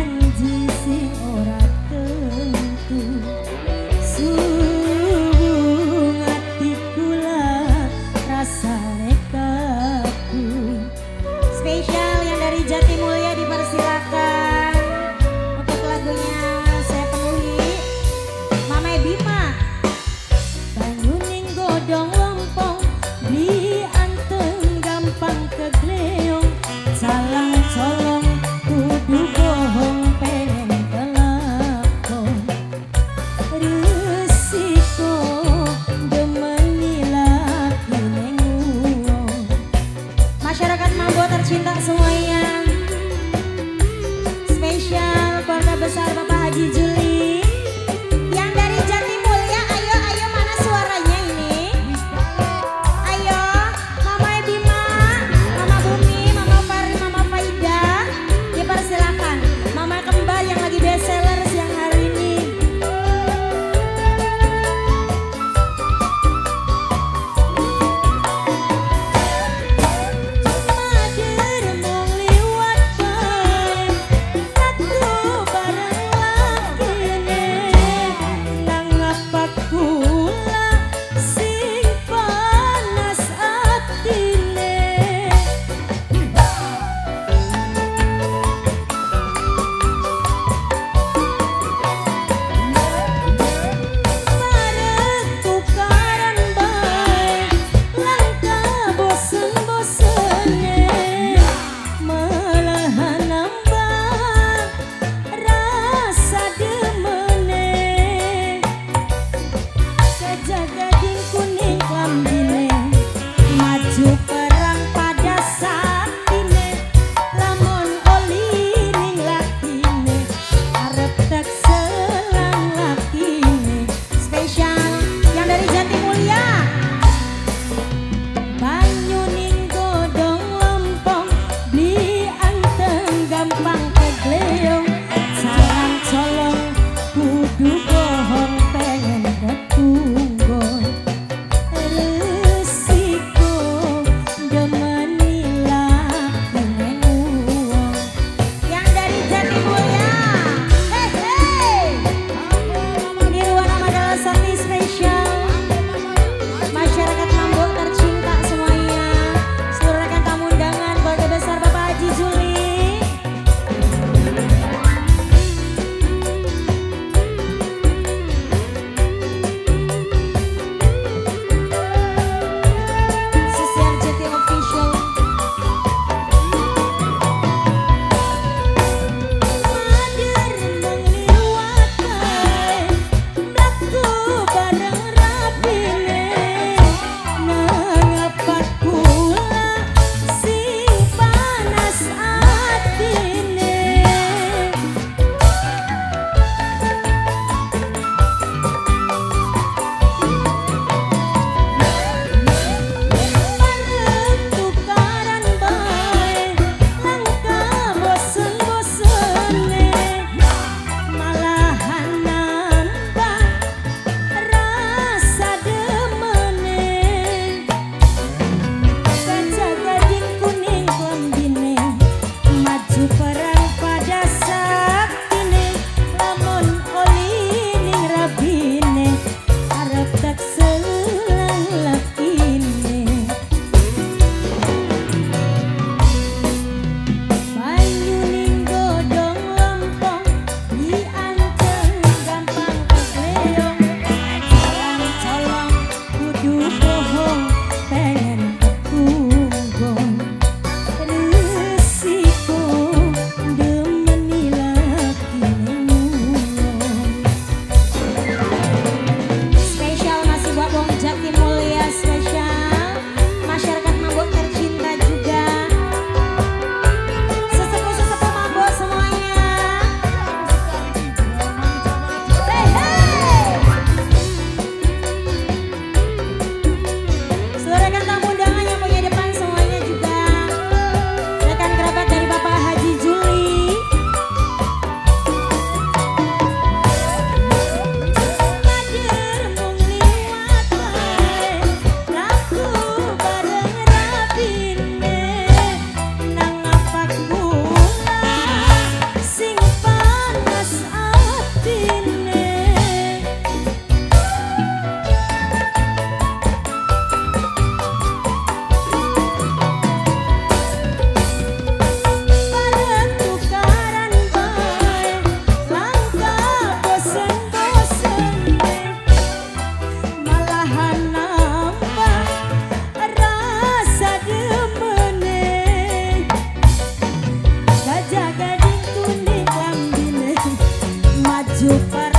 janji sing ora tentu. chuyện đã rồi. Canada. you. Find